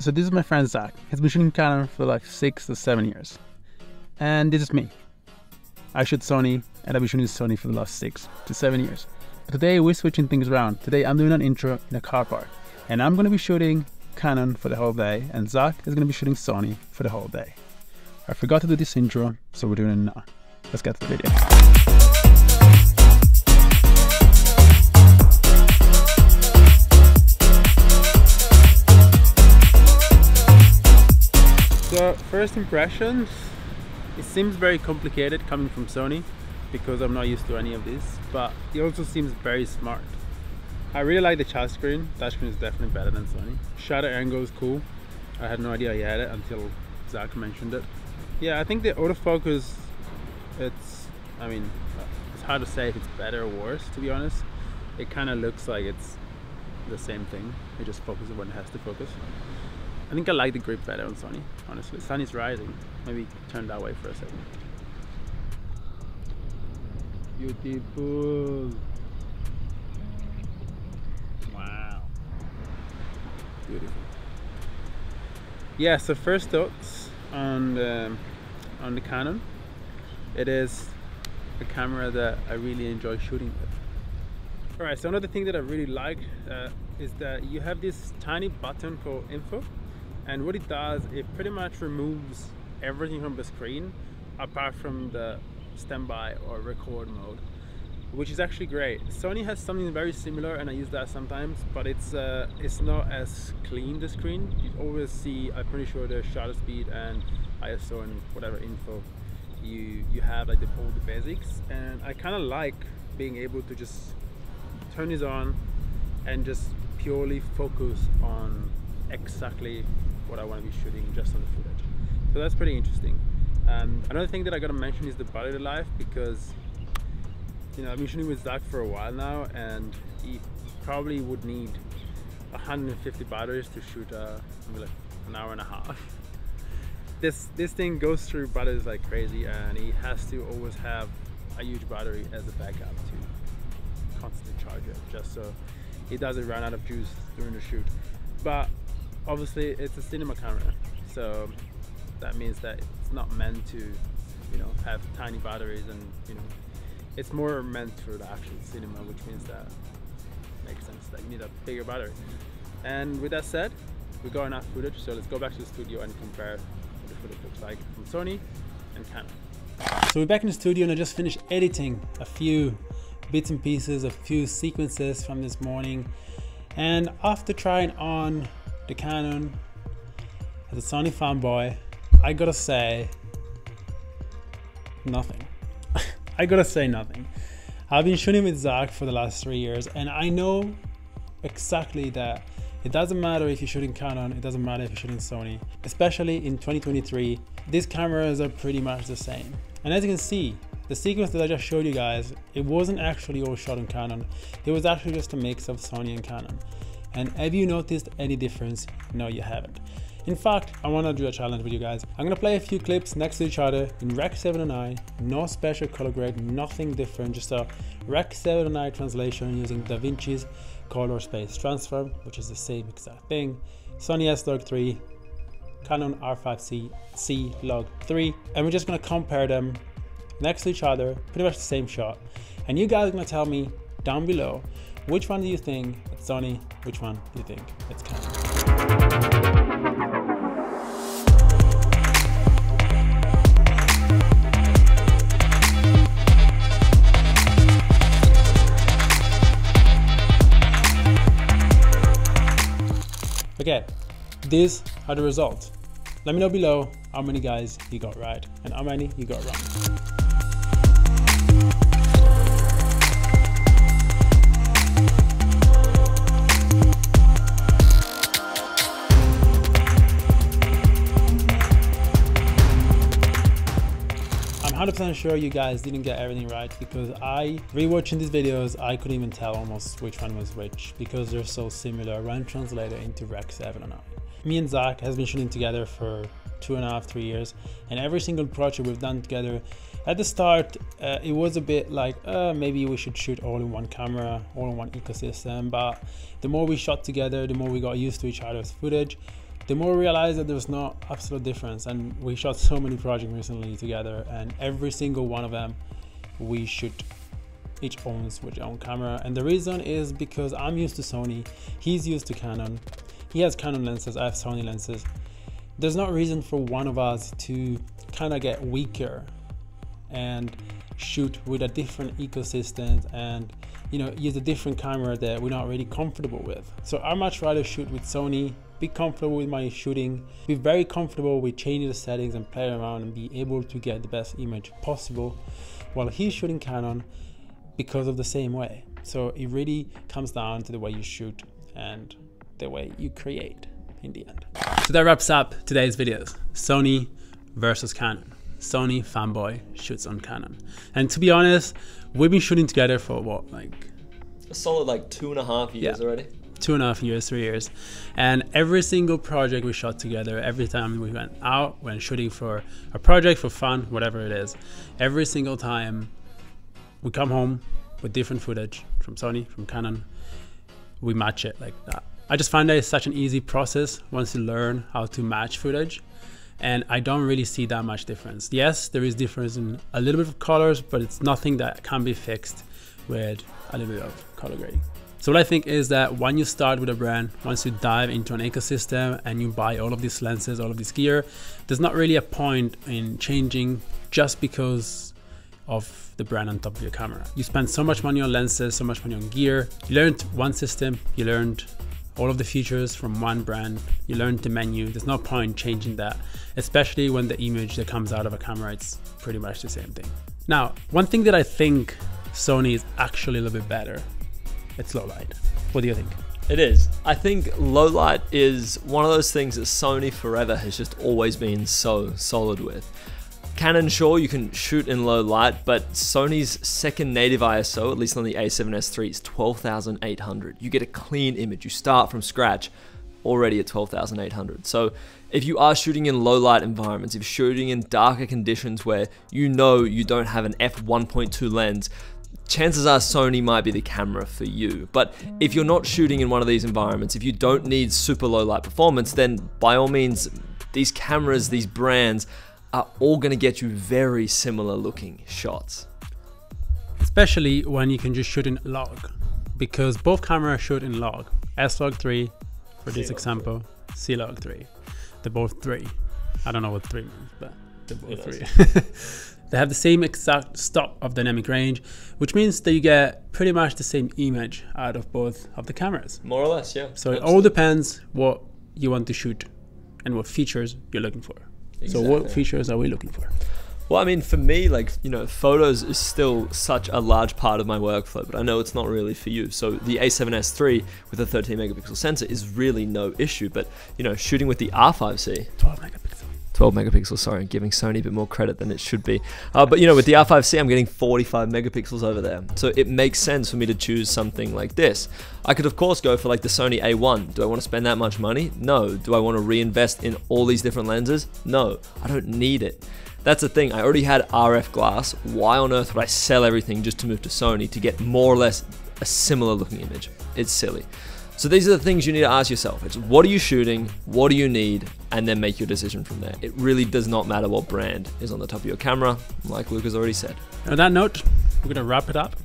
So this is my friend Zac. He's been shooting Canon for like six to seven years. And this is me. I shoot Sony and I've been shooting Sony for the last six to seven years. But today we're switching things around. Today I'm doing an intro in a car park. And I'm gonna be shooting Canon for the whole day and Zac is gonna be shooting Sony for the whole day. I forgot to do this intro, so we're doing it now. Let's get to the video. First impressions, it seems very complicated coming from Sony because I'm not used to any of this, but it also seems very smart. I really like the touch screen. Touch screen is definitely better than Sony. Shutter angle is cool. I had no idea he had it until Zac mentioned it. Yeah, I think the autofocus, it's, I mean, it's hard to say if it's better or worse, to be honest. It kind of looks like it's the same thing. It just focuses when it has to focus. I think I like the grip better on Sony, honestly. Sun is rising. Maybe turn that way for a second. Beautiful. Wow. Beautiful. Yeah, so first thoughts on the, on the Canon. It is a camera that I really enjoy shooting with. Alright, so another thing that I really like uh, is that you have this tiny button called info and what it does it pretty much removes everything from the screen apart from the standby or record mode which is actually great. Sony has something very similar and I use that sometimes but it's uh, it's not as clean the screen. You always see I'm pretty sure the shutter speed and ISO and whatever info you you have like the, all the basics. And I kind of like being able to just turn this on and just purely focus on exactly what I want to be shooting just on the footage. So that's pretty interesting. Um, another thing that I gotta mention is the battery life because you know I've been shooting with Zac for a while now and he probably would need 150 batteries to shoot uh, like an hour and a half. This this thing goes through batteries like crazy and he has to always have a huge battery as a backup to constantly charge it just so he doesn't run out of juice during the shoot. But obviously it's a cinema camera so that means that it's not meant to you know have tiny batteries and you know it's more meant for the actual cinema which means that makes sense that you need a bigger battery. And with that said we got enough footage so let's go back to the studio and compare what the footage looks like from Sony and Canon. So we're back in the studio and I just finished editing a few bits and pieces a few sequences from this morning. And after trying on the Canon as a Sony fanboy, I gotta say nothing. I gotta say nothing. I've been shooting with Zac for the last three years, and I know exactly that it doesn't matter if you're shooting Canon, it doesn't matter if you're shooting Sony. Especially in 2023, these cameras are pretty much the same. And as you can see, the sequence that I just showed you guys, it wasn't actually all shot on Canon. It was actually just a mix of Sony and Canon. And have you noticed any difference? No, you haven't. In fact, I want to do a challenge with you guys. I'm to play a few clips next to each other in Rec 709, no special color grade, nothing different, just a Rec 709 translation using DaVinci's color space transform, which is the same exact thing, Sony S-Log 3, Canon R5C C Log 3, and we're just to compare them next to each other, pretty much the same shot. And you guys are to tell me down below which one do you think it's Sony? Which one do you think it's Canon? Okay, these are the results. Let me know below how many guys you got right and how many you got wrong. 100% sure you guys didn't get everything right because I, rewatching these videos, I couldn't even tell almost which one was which because they're so similar when translated into Rec 709. Me and Zac has been shooting together for two and a half, three years, and every single project we've done together, at the start, uh, it was a bit like, uh, maybe we should shoot all in one camera, all in one ecosystem, but the more we shot together, the more we got used to each other's footage, the more we realize that there's no absolute difference. And we shot so many projects recently together, and every single one of them, we shoot each owns with their own camera. And the reason is because I'm used to Sony, he's used to Canon. He has Canon lenses, I have Sony lenses. There's no reason for one of us to kind of get weaker and shoot with a different ecosystem and you know use a different camera that we're not really comfortable with so i much rather shoot with sony be comfortable with my shooting be very comfortable with changing the settings and play around and be able to get the best image possible while he's shooting canon because of the same way. So it really comes down to the way you shoot and the way you create in the end. So that wraps up today's videos. Sony versus canon. Sony fanboy shoots on Canon. And to be honest, we've been shooting together for what, like a solid like two and a half years yeah, already. Two and a half years, three years. And every single project we shot together, every time we went out, went shooting for a project for fun, whatever it is, every single time we come home with different footage from Sony, from Canon, we match it like that. I just find that it's such an easy process once you learn how to match footage and I don't really see that much difference. Yes, there is difference in a little bit of colors, but it's nothing that can be fixed with a little bit of color grading. So what I think is that when you start with a brand, once you dive into an ecosystem and you buy all of these lenses, all of this gear, there's not really a point in changing just because of the brand on top of your camera. You spend so much money on lenses, so much money on gear. You learned one system, you learned all of the features from one brand. You learn the menu. There's no point changing that, especially when the image that comes out of a camera, it's pretty much the same thing. Now, one thing that I think Sony is actually a little bit better, it's low light. What do you think? It is. I think low light is one of those things that Sony forever has just always been so solid with. Canon, sure, you can shoot in low light, but Sony's second native ISO, at least on the a7S III, is 12,800. You get a clean image. You start from scratch already at 12,800. So if you are shooting in low light environments, if you're shooting in darker conditions where you know you don't have an f1.2 lens, chances are Sony might be the camera for you. But if you're not shooting in one of these environments, if you don't need super low light performance, then by all means, these cameras, these brands are all going to get you very similar looking shots. Especially when you can just shoot in log, because both cameras shoot in log. S-Log 3 for this example, C-Log 3. They're both 3. I don't know what 3 means, but they're both 3. they have the same exact stop of dynamic range, which means that you get pretty much the same image out of both of the cameras. More or less, yeah. So Absolutely. it all depends what you want to shoot and what features you're looking for. Exactly. So what features are we looking for? Well, I mean, for me, like, you know, photos is still such a large part of my workflow, but I know it's not really for you. So the A7S III with a 13 megapixel sensor is really no issue, but, you know, shooting with the R5C. 12 megapixels. 12 megapixels, sorry, I'm giving Sony a bit more credit than it should be. Uh, but you know, with the R5C, I'm getting 45 megapixels over there. So it makes sense for me to choose something like this. I could of course go for like the Sony A1. Do I want to spend that much money? No. Do I want to reinvest in all these different lenses? No. I don't need it. That's the thing, I already had RF glass. Why on earth would I sell everything just to move to Sony to get more or less a similar looking image? It's silly. So these are the things you need to ask yourself. It's what are you shooting? What do you need? And then make your decision from there. It really does not matter what brand is on the top of your camera, like Luke has already said. On that note, we're gonna wrap it up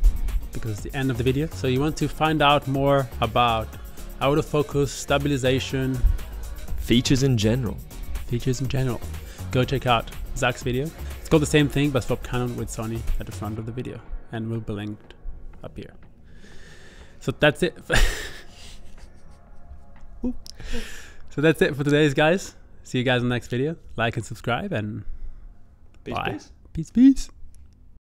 because it's the end of the video. So you want to find out more about autofocus, stabilization, features in general. Features in general. Go check out Zac's video. It's called the same thing, but swap Canon with Sony at the front of the video, and will be linked up here. So that's it. so that's it for today's guys. See you guys in the next video. Like and subscribe and peace, bye. Peace, peace. peace.